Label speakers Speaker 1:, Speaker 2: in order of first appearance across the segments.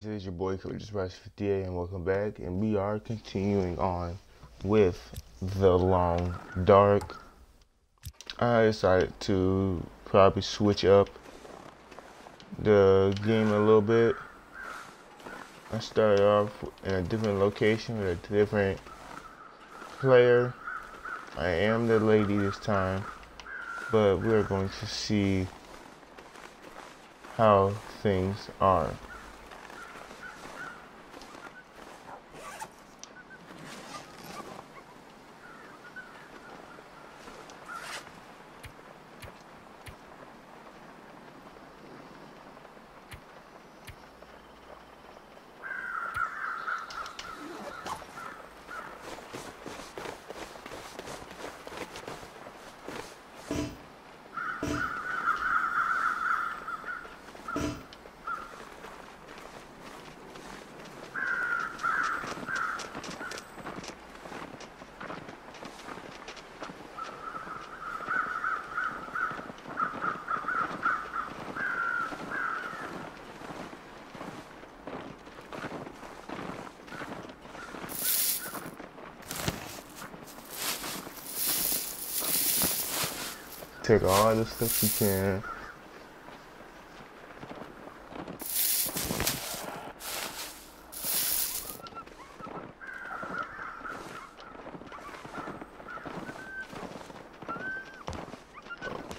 Speaker 1: This is your boy Cultured Spice 58 and welcome back and we are continuing on with The Long Dark. I decided to probably switch up the game a little bit. I started off in a different location with a different player. I am the lady this time, but we're going to see how things are. Take all the stuff you can.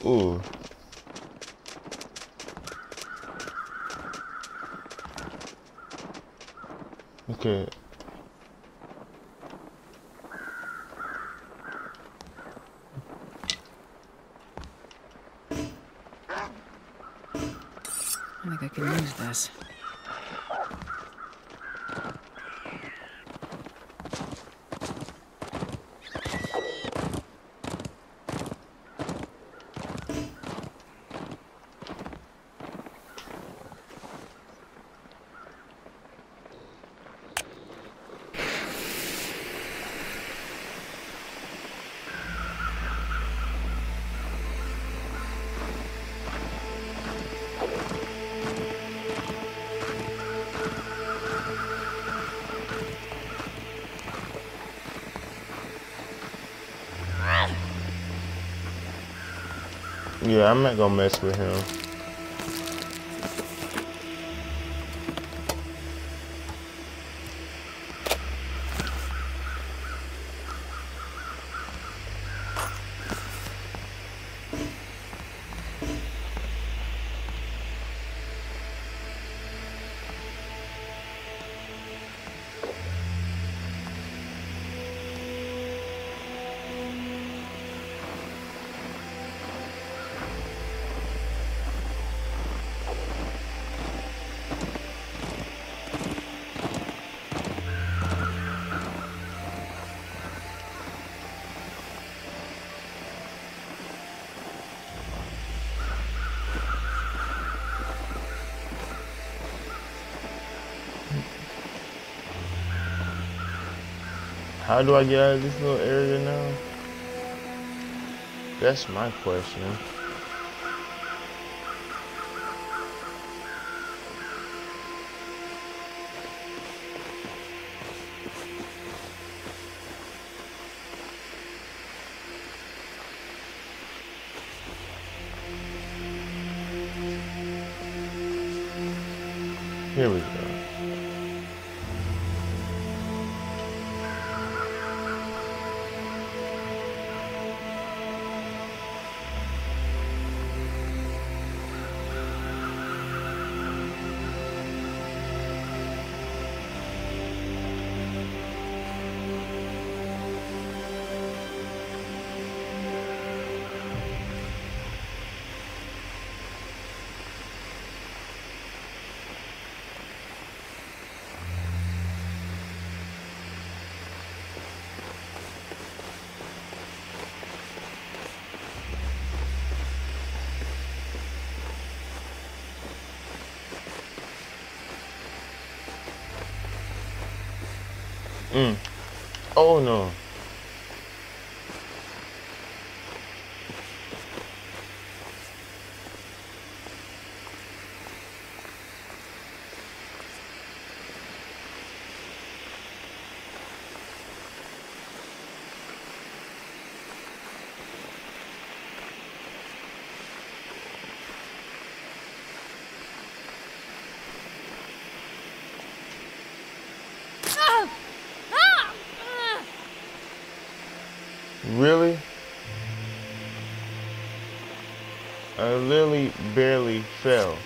Speaker 1: Ooh. Okay.
Speaker 2: Think I can use this.
Speaker 1: Yeah, I'm not gonna mess with him. How do I get out of this little area now? That's my question. Here we go. Oh no. Really? I literally barely fell.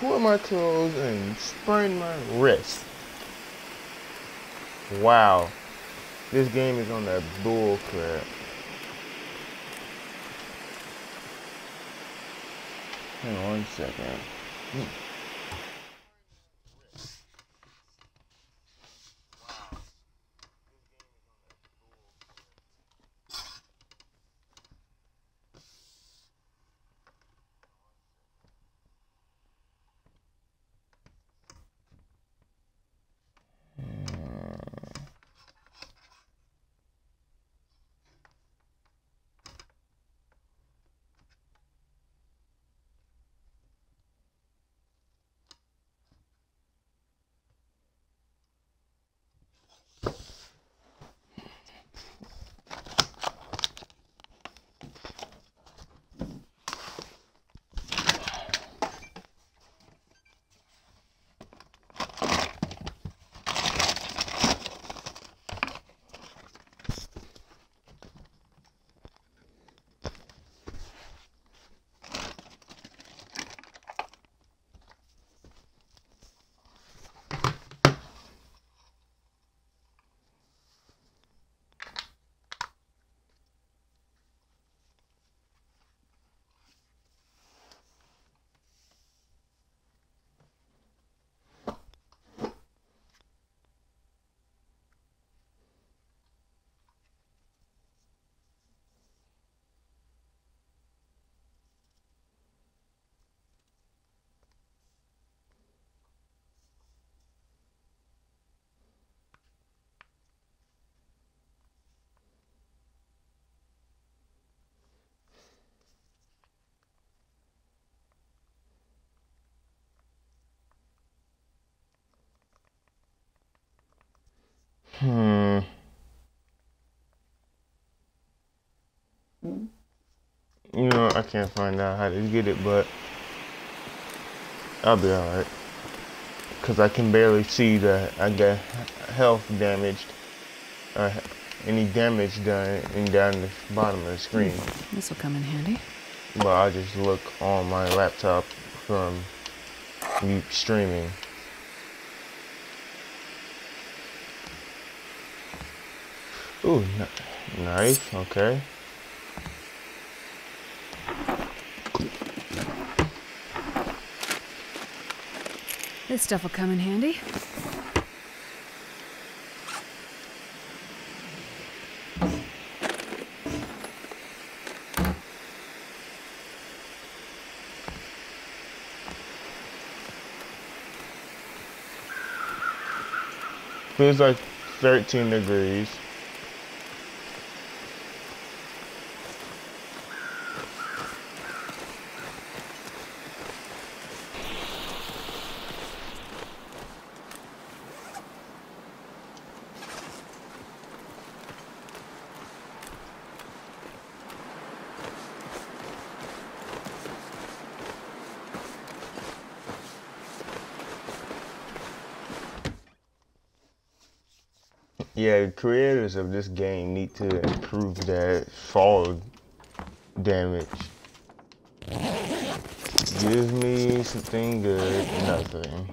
Speaker 1: Tore my toes and sprained my wrist. Wow. This game is on that bull crap. Hang on one second. Hmm. I can't find out how to get it, but I'll be alright. Because I can barely see that I got health damaged or any damage done in down the bottom of the screen.
Speaker 2: This will come in handy.
Speaker 1: But I just look on my laptop from streaming. Ooh, nice. Okay.
Speaker 2: This stuff will come in handy.
Speaker 1: Feels like 13 degrees. Yeah, creators of this game need to improve that fall damage. Give me something good, nothing.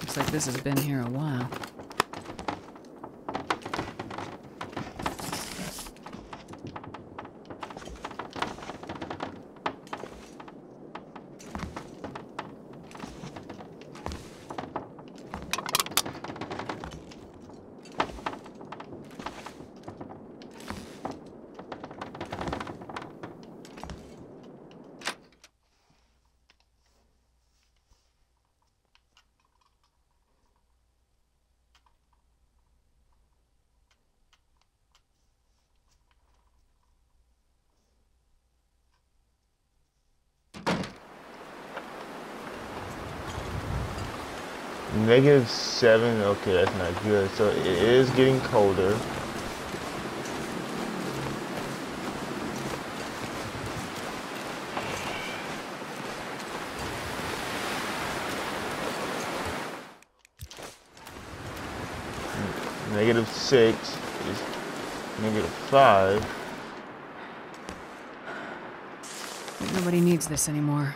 Speaker 2: Looks like this has been here a while.
Speaker 1: Negative seven, okay, that's not good. So it is getting colder. Negative six is negative five.
Speaker 2: Nobody needs this anymore.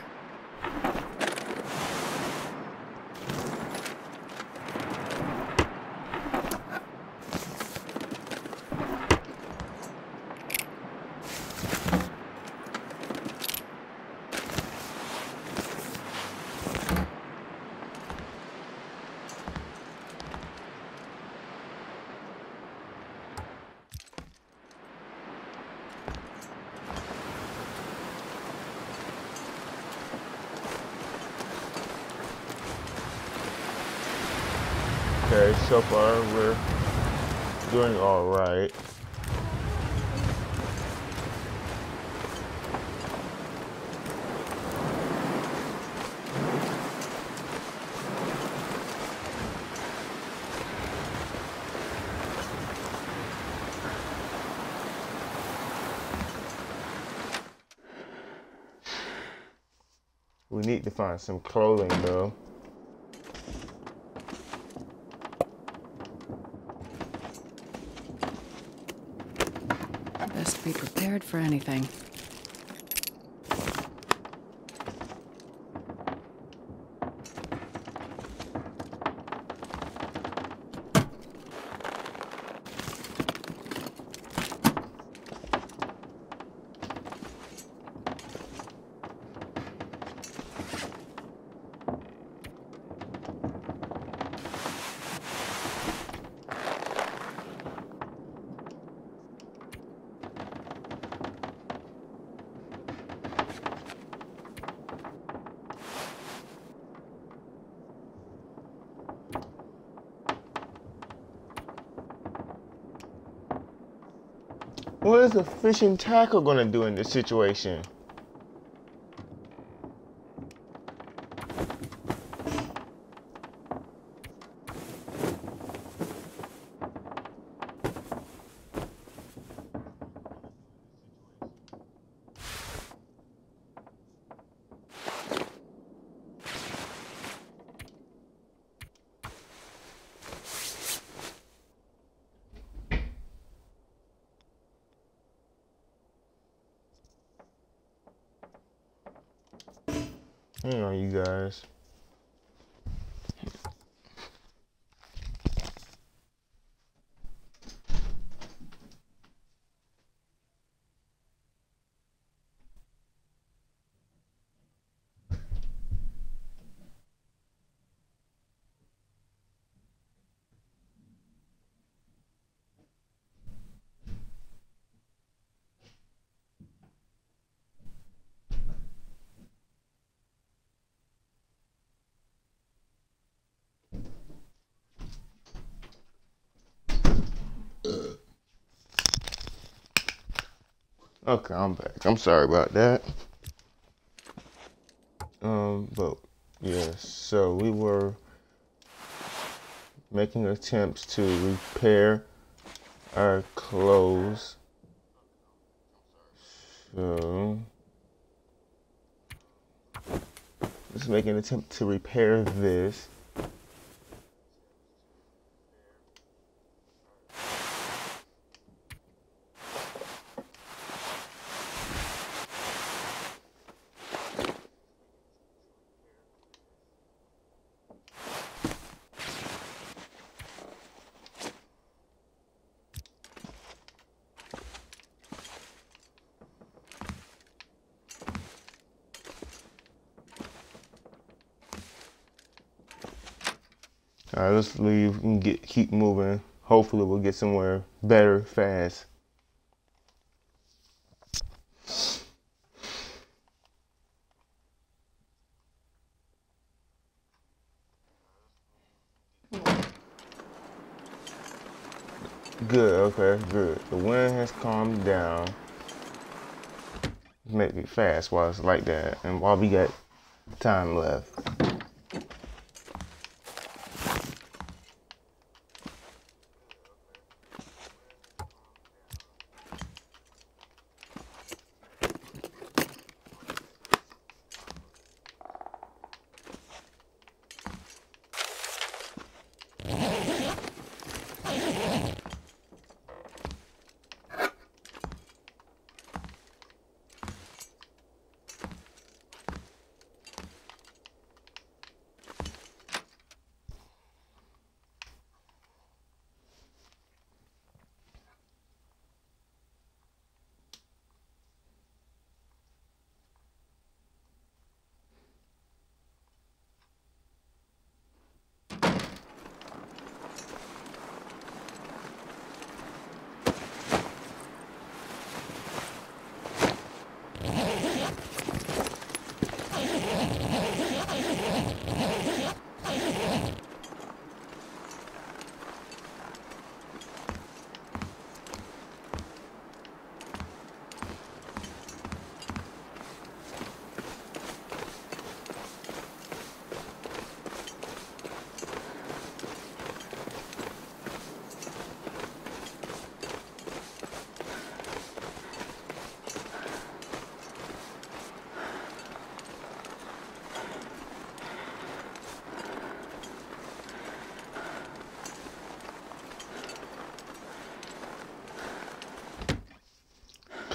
Speaker 1: Okay, so far we're doing all right. We need to find some clothing though.
Speaker 2: For anything.
Speaker 1: What is a fishing tackle gonna do in this situation? Hang on, you guys. Okay, I'm back. I'm sorry about that. Um, but yeah, so we were making attempts to repair our clothes. So let's make an attempt to repair this. All right, let's leave and get keep moving. Hopefully, we'll get somewhere better fast. Good, okay, good. The wind has calmed down. Make it fast while it's like that, and while we got time left.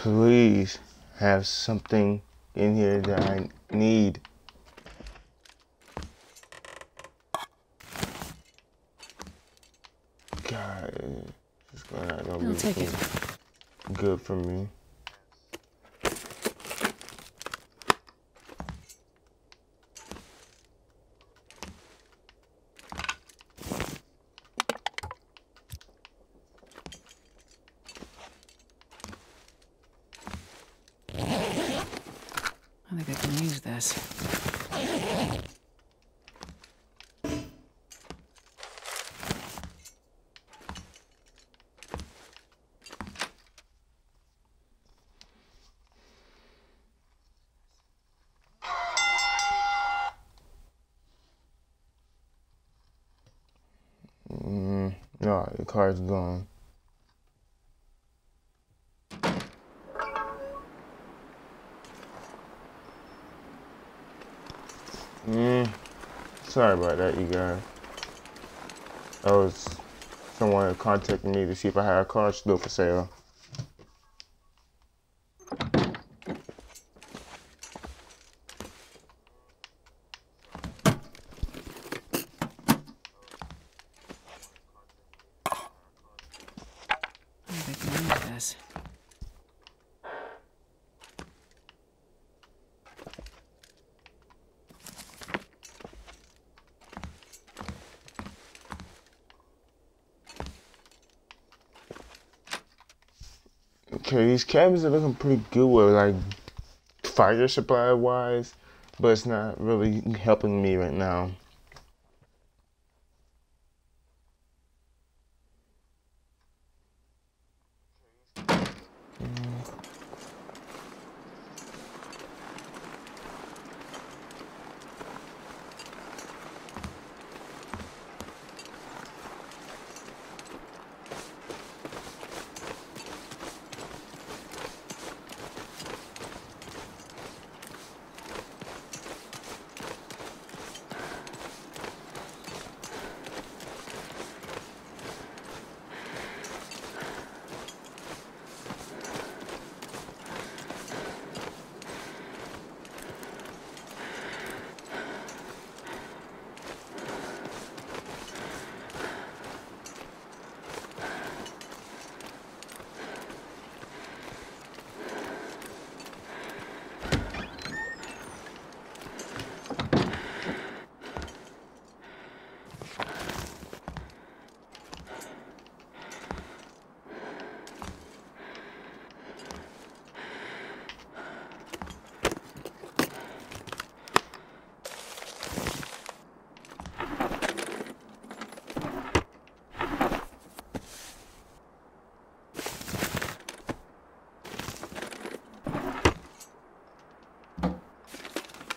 Speaker 1: Please have something in here that I need. God, it's gonna not
Speaker 2: it.
Speaker 1: good for me.
Speaker 2: I think I can use this.
Speaker 1: Mm, no, the card's gone. Mm, sorry about that, you guys. That was someone contacting me to see if I had a car still for sale.
Speaker 2: I think I can use this.
Speaker 1: Okay, these cabins are looking pretty good with like fire supply wise, but it's not really helping me right now.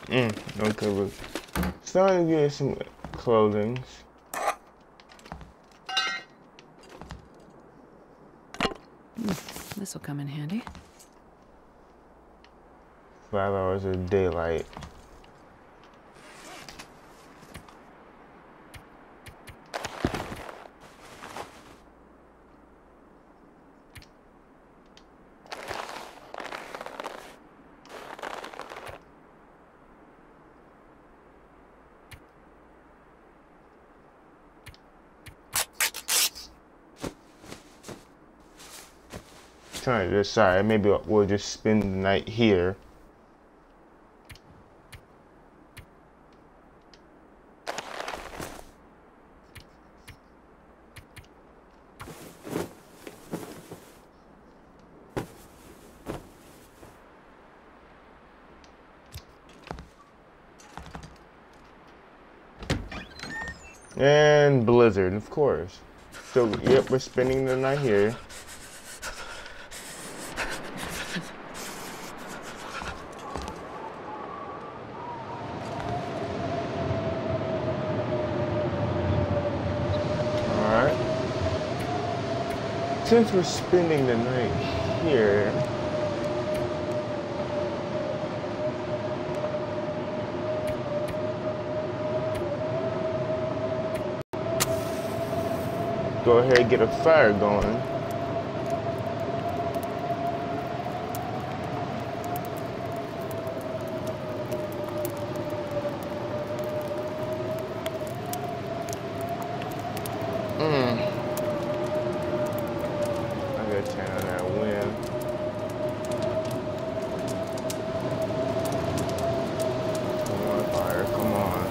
Speaker 1: Mm, okay, but starting to get some clothing.
Speaker 2: This will come in handy.
Speaker 1: Five hours of daylight. To maybe we'll just spend the night here. And Blizzard, of course. So, yep, we're spending the night here. Alright. Since we're spending the night here, go ahead and get a fire going. Mm. I got 10 on that win. Come on, fire, come on.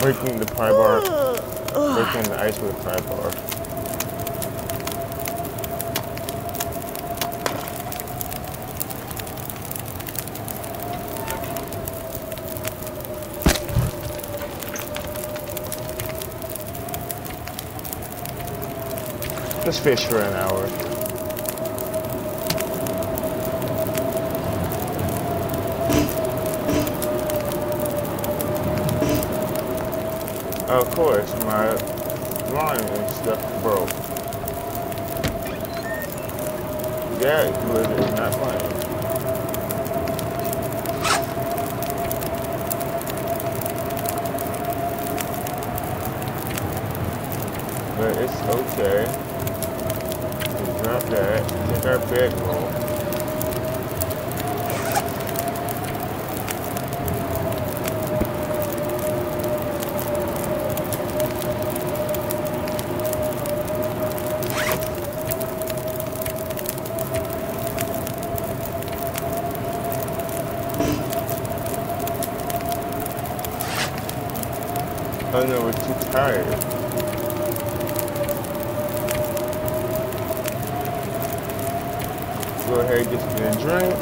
Speaker 1: Breaking the pry bar. Breaking the ice with a pry bar. Let's fish for an hour. Course, my line and stuff broke. Yeah, but it's not playing. But it's okay. We drop that. Take our bedroll. Oh no, we're too tired. Go ahead and get drink.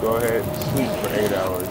Speaker 1: Go ahead sleep for eight hours.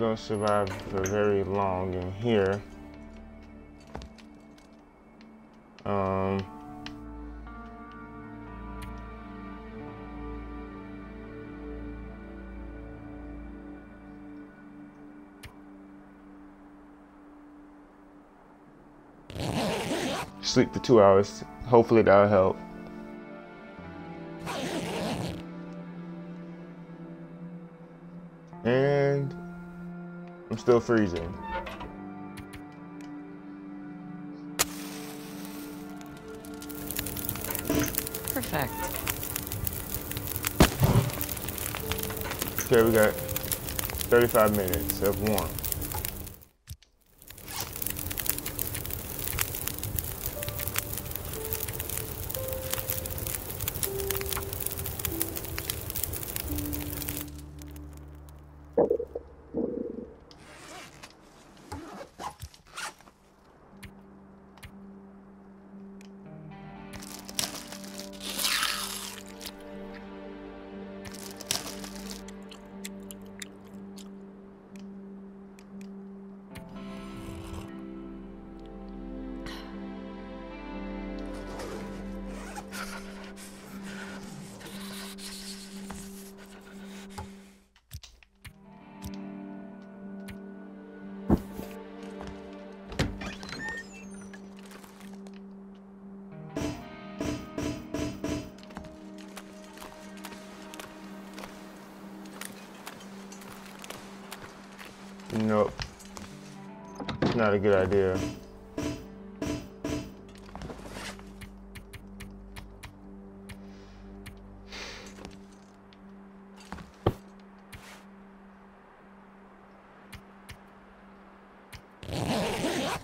Speaker 1: We're gonna survive for very long in here. Um. Sleep for two hours. Hopefully that'll help. Still freezing.
Speaker 2: Perfect.
Speaker 1: Okay, we got 35 minutes of warmth. not a good idea.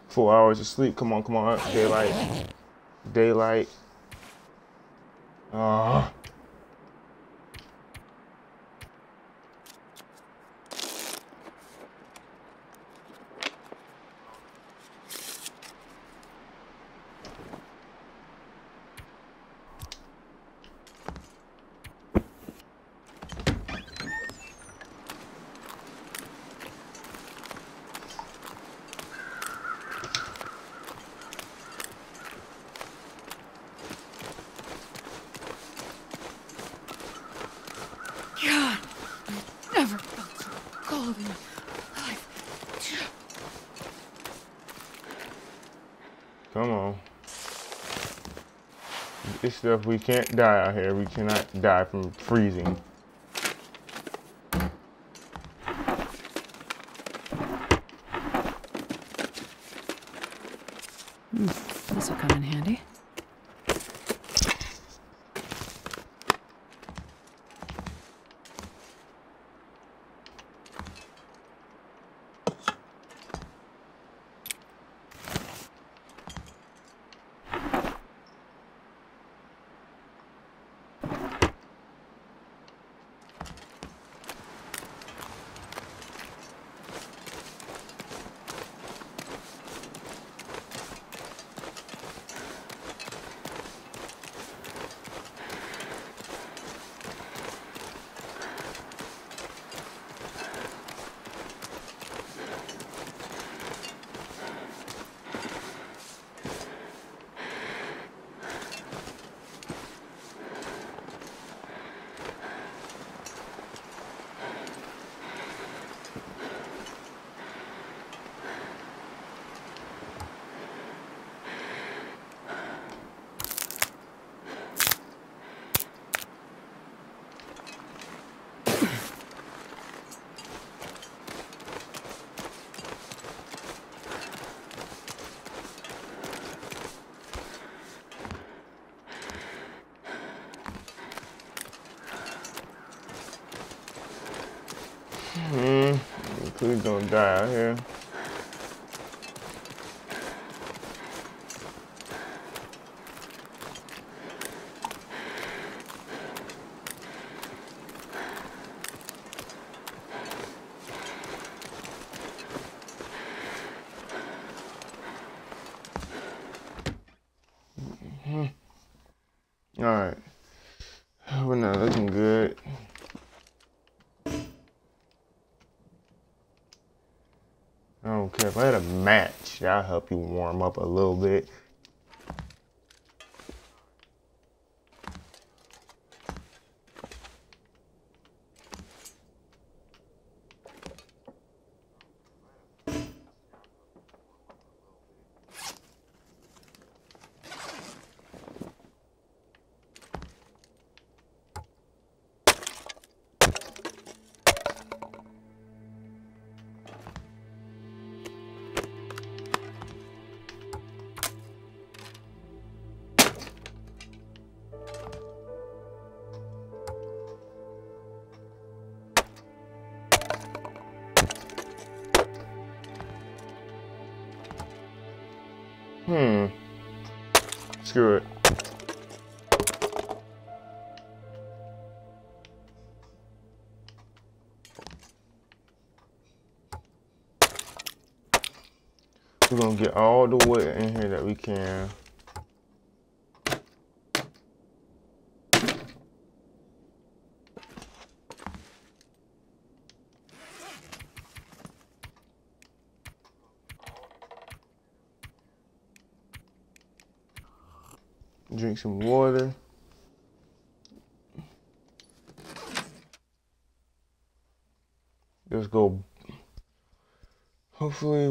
Speaker 1: Four hours of sleep. Come on, come on. Daylight. Daylight. This stuff we can't die out here. We cannot die from freezing.
Speaker 2: Hmm, this will come in handy.
Speaker 1: Hmm. Please gonna die out here. Mm-hmm. All right. We're not looking good. I had a match. That'll help you warm up a little bit. Hopefully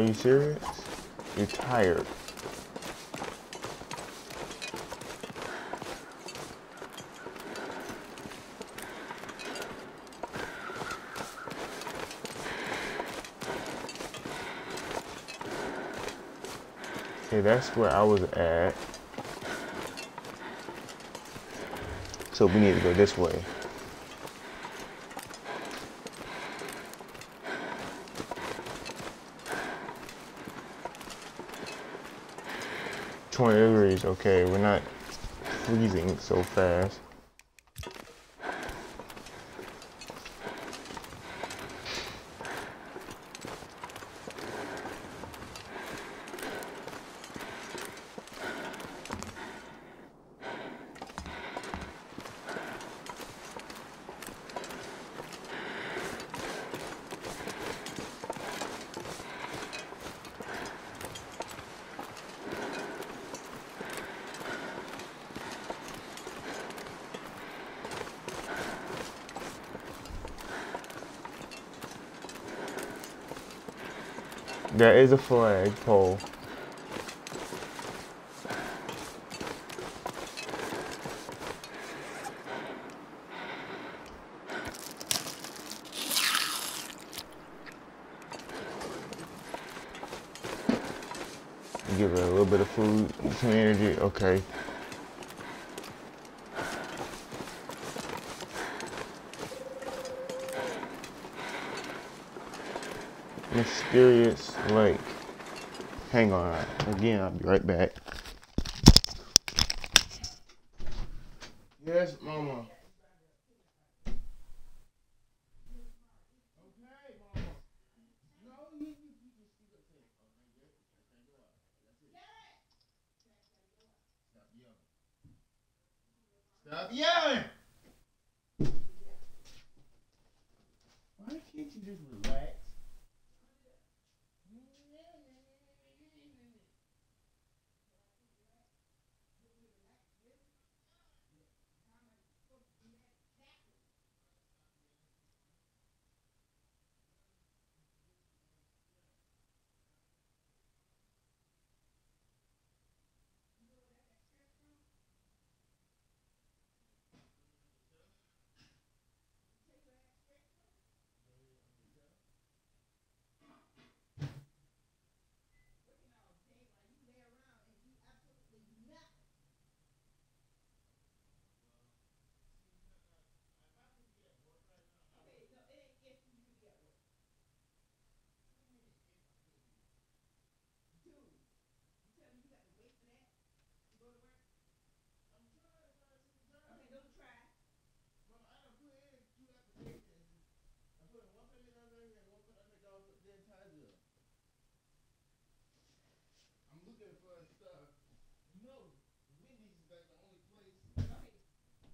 Speaker 1: you serious? You're tired. Okay, that's where I was at. So we need to go this way. Twenty degrees. Okay, we're not freezing so fast. There is a flag pole. Give it a little bit of food, some energy. Okay. Mysterious lake. Hang on. Again, I'll be right back.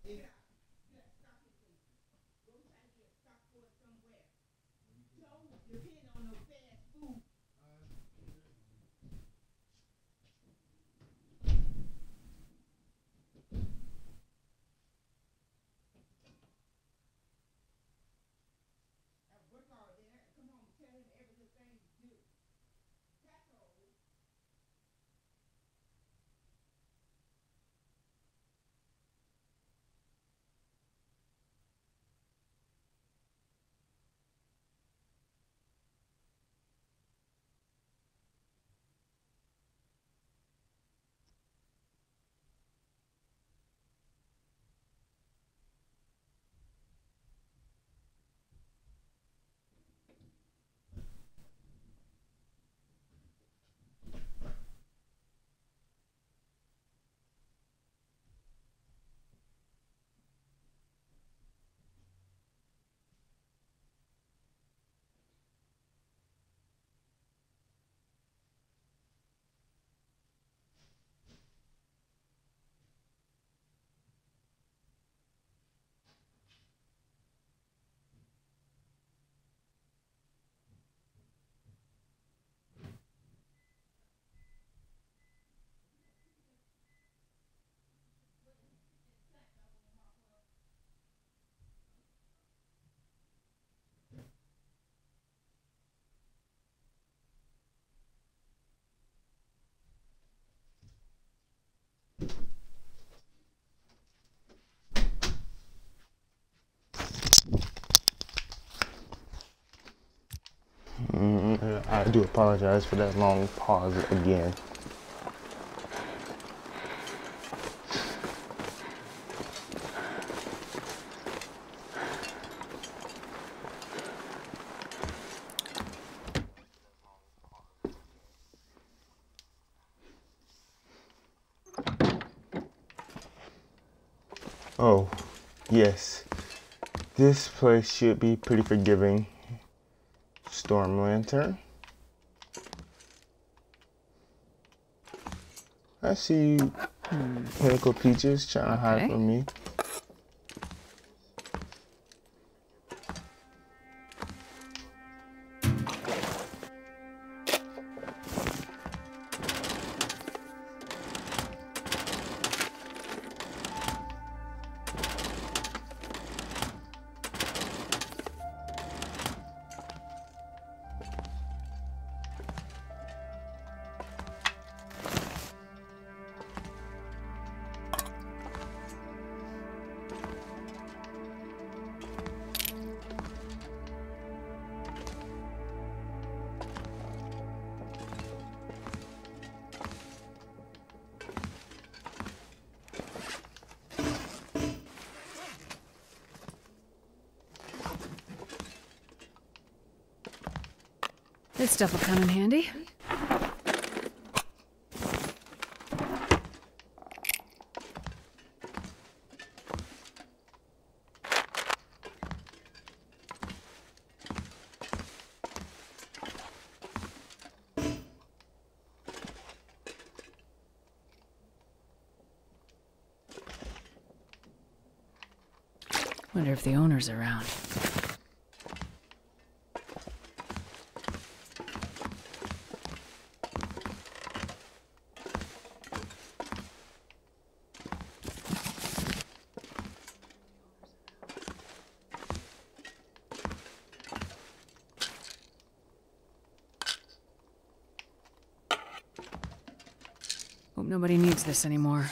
Speaker 1: Yeah. Yeah. Stop it, Go try to get stuck for somewhere. Don't depend on those I do apologize for that long pause again. Oh, yes. This place should be pretty forgiving. Storm Lantern. I see you, hmm, Pinnacle Peaches, trying to hide from me.
Speaker 2: Stuff will come in handy. Wonder if the owner's around. This anymore.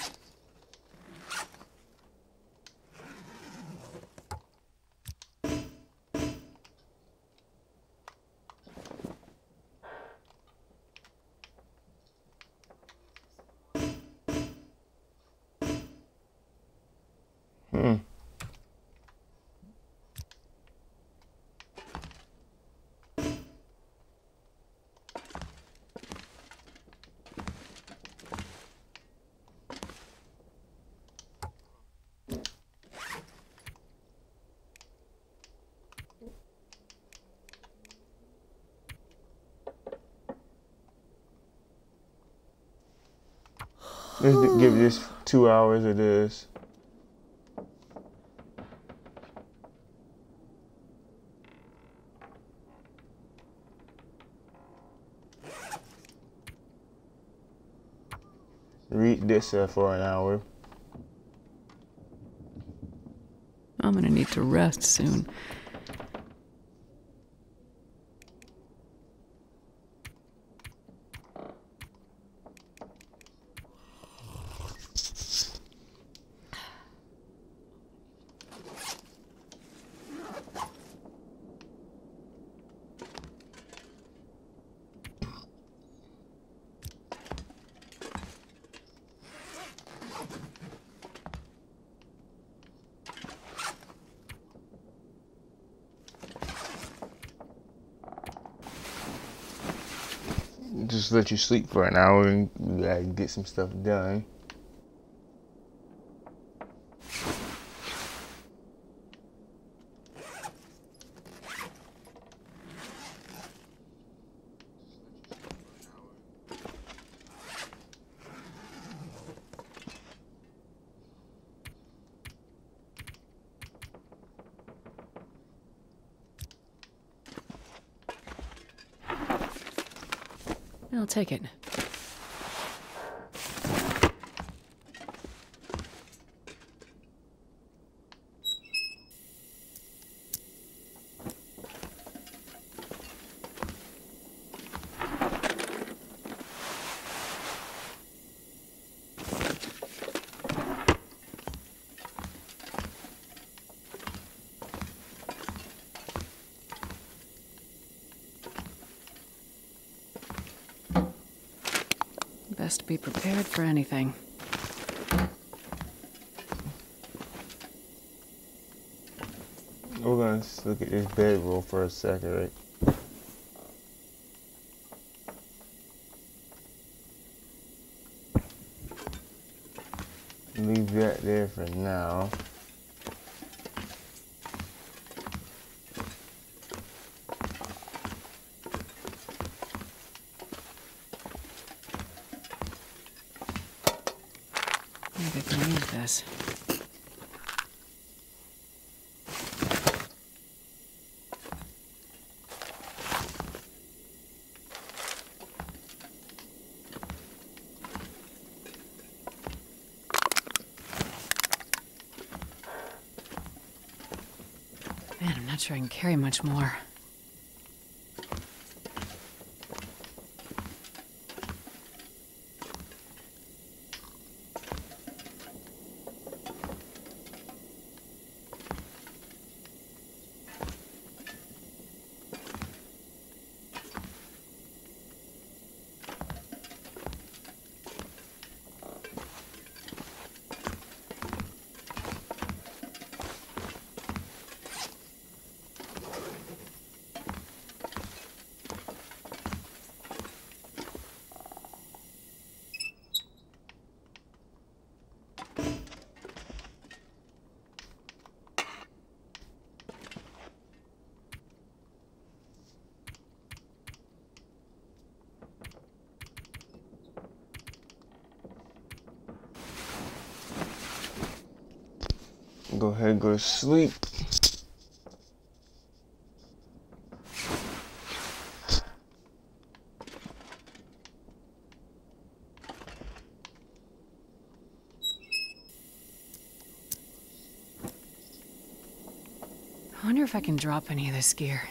Speaker 1: Let's d- give this two hours of this. Read this uh, for an hour.
Speaker 2: I'm gonna need to rest soon.
Speaker 1: Just let you sleep for an hour and get some stuff done.
Speaker 2: Take it. Anything.
Speaker 1: We're gonna look at this bedroll for a second, right? Leave that there for now.
Speaker 2: Maybe I can use this. I can carry much more.
Speaker 1: Go ahead and go to sleep.
Speaker 2: I wonder if I can drop any of this gear.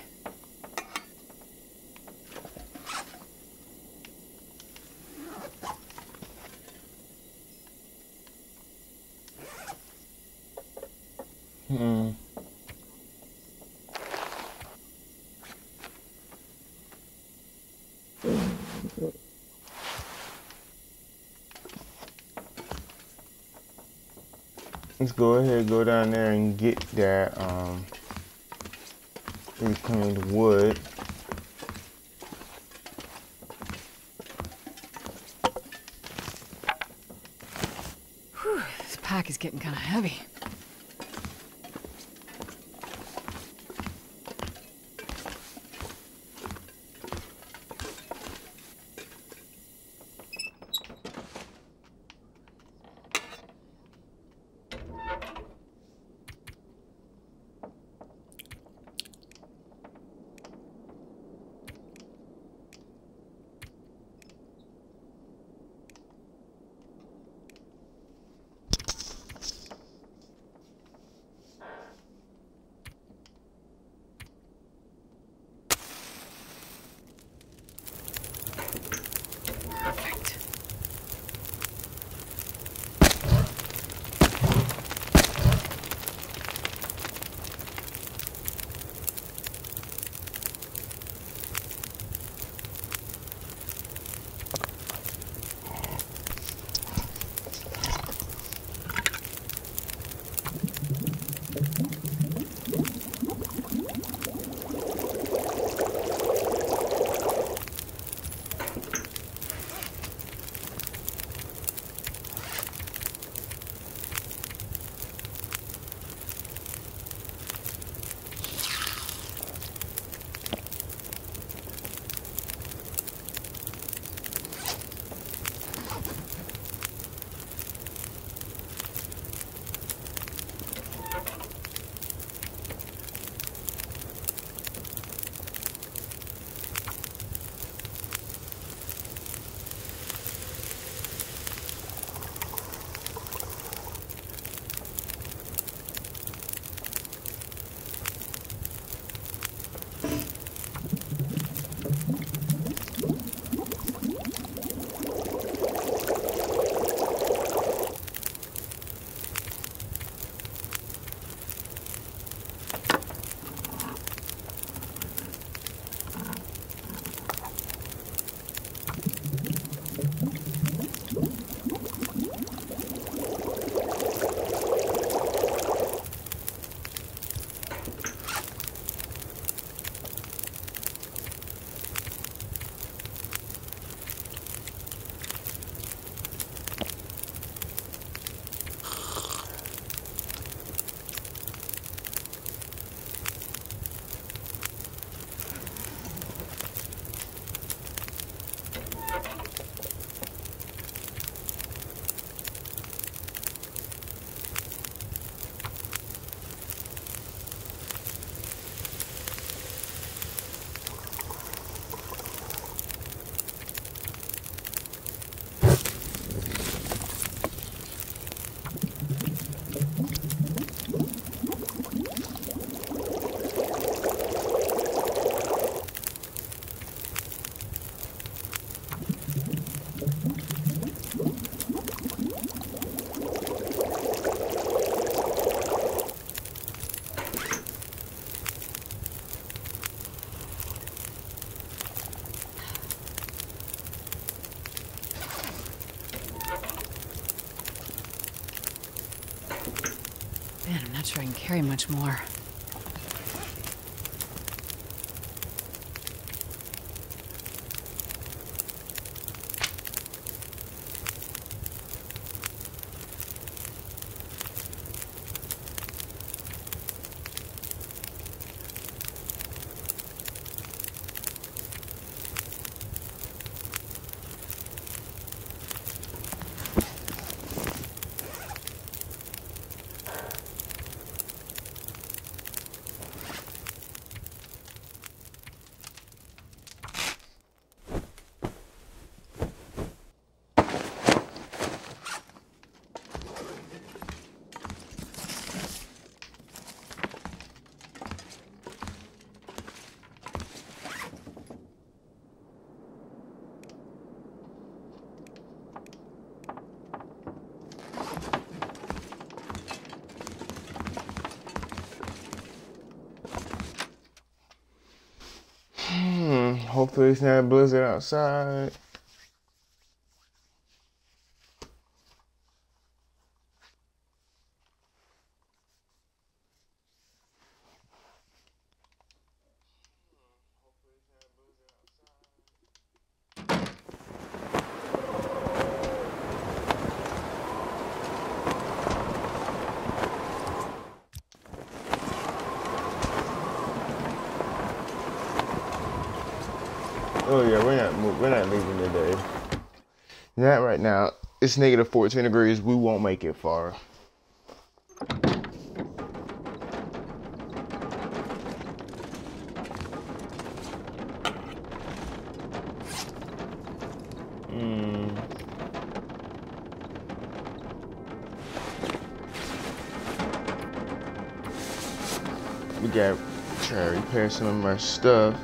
Speaker 1: Let's go ahead, go down there and get that um reclaimed wood.
Speaker 2: Whew, this pack is getting kind of heavy. Man, I'm not sure I can carry much more.
Speaker 1: Not a blizzard outside. Oh yeah, we're not mo- we're not leaving today. Not right now. It's negative 14 degrees. We won't make it far. Mm. We got try to repair some of my stuff.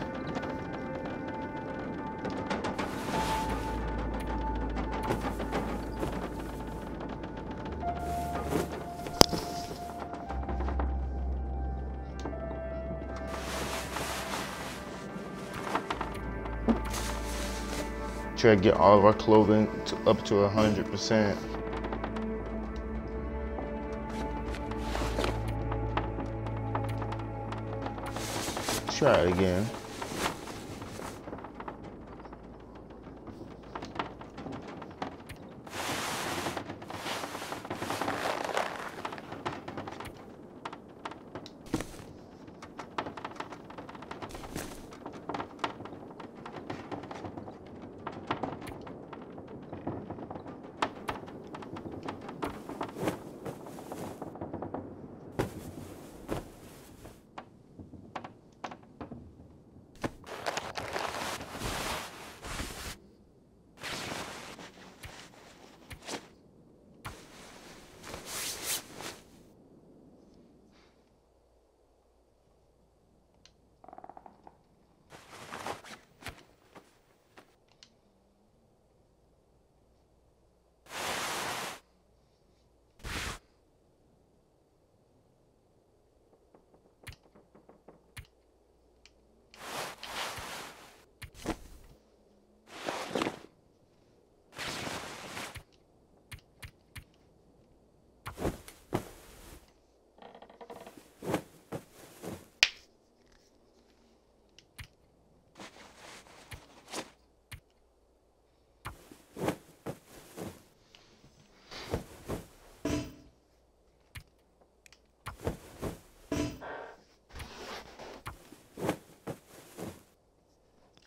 Speaker 1: Try to get all of our clothing to, up to 100%. Try it again.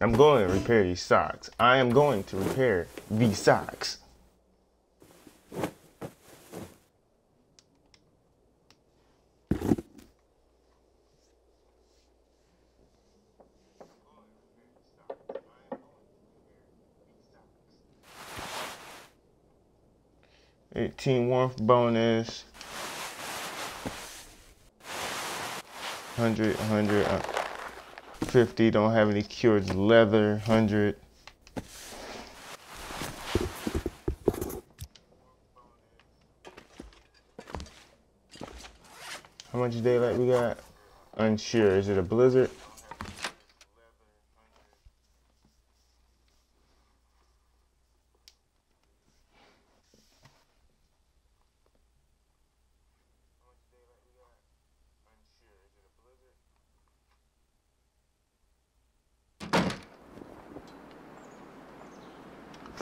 Speaker 1: I'm going to repair these socks. I am going to repair these socks. Eighteen warmth bonus. Hundred, hundred. Uh, 50 don't have any cured leather 100 how much daylight we got? Unsure. Is it a blizzard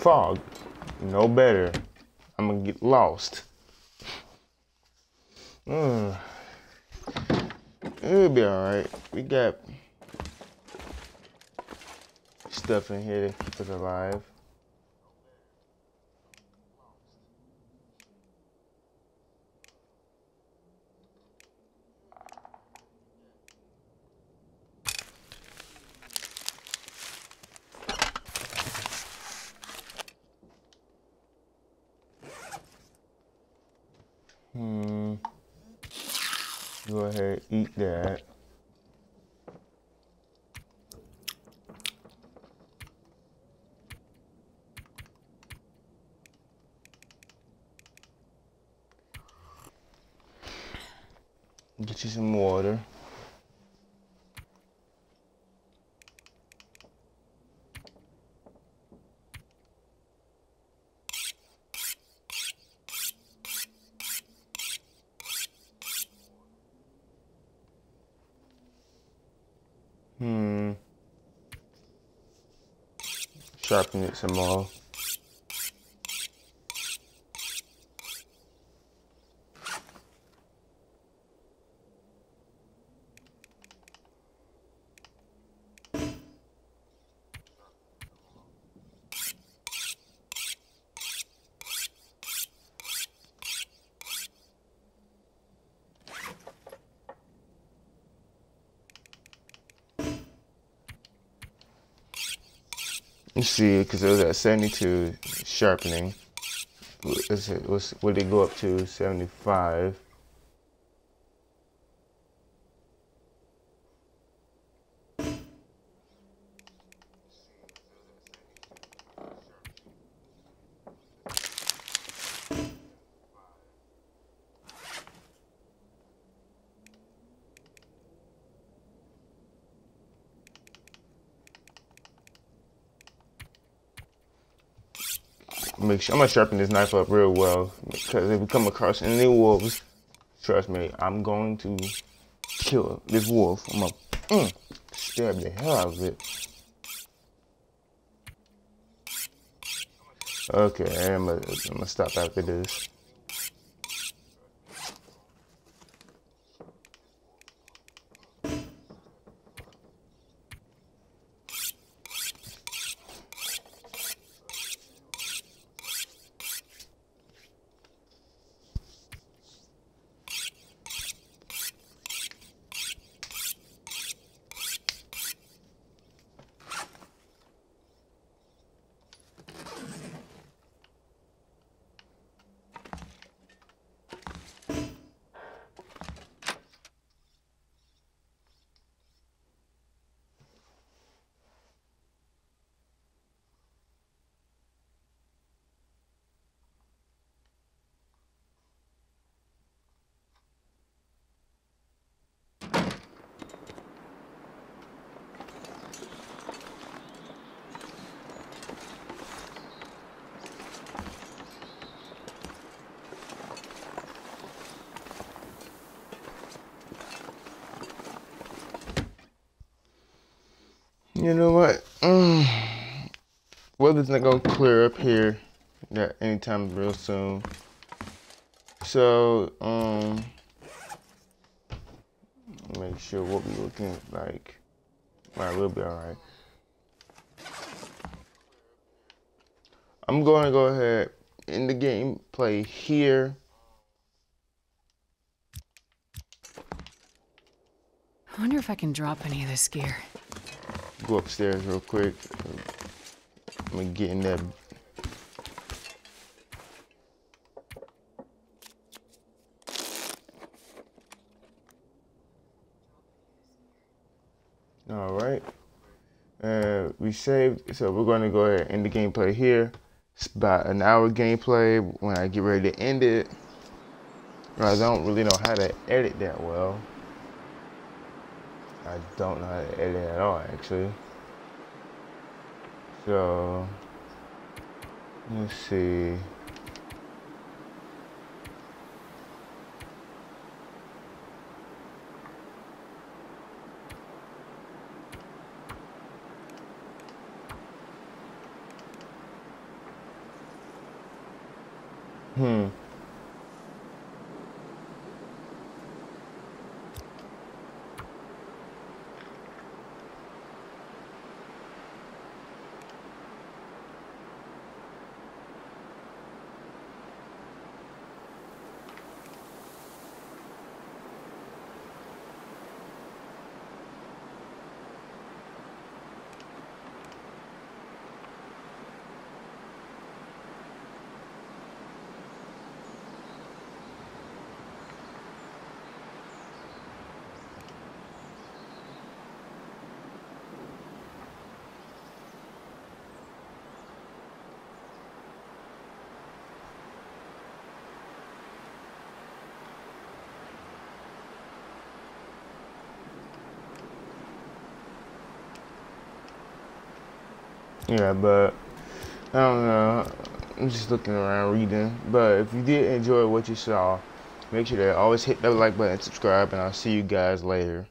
Speaker 1: fog. No better. I'm gonna get lost. Mm. It'll be alright. We got stuff in here to keep us alive. Hmm. Go ahead, eat that. Get you some water. Hmm. Sharpen it see, because it was at 72 sharpening. It, what's, what did it go up to? 75. I'm gonna sharpen this knife up real well because if we come across any wolves, trust me, I'm going to kill this wolf. I'm gonna mm, stab the hell out of it. Okay, I'm gonna, I'm gonna stop after this. You know what? Mm. Gonna clear up here that anytime real soon. So, um, make sure what we looking like. Alright, we'll be alright. I'm going to go ahead in the gameplay here.
Speaker 2: I wonder if I can drop any of this gear.
Speaker 1: Go upstairs real quick. I'm gonna get in that. All right. Uh, we saved, so we're going to go ahead and end the gameplay here. It's about an hour gameplay. When I get ready to end it, I don't really know how to edit that well. I don't know how to edit at all, actually. So, let's see. Hmm. Yeah, but I don't know. I'm just looking around reading. But if you did enjoy what you saw, make sure to always hit that like button, subscribe, and I'll see you guys later.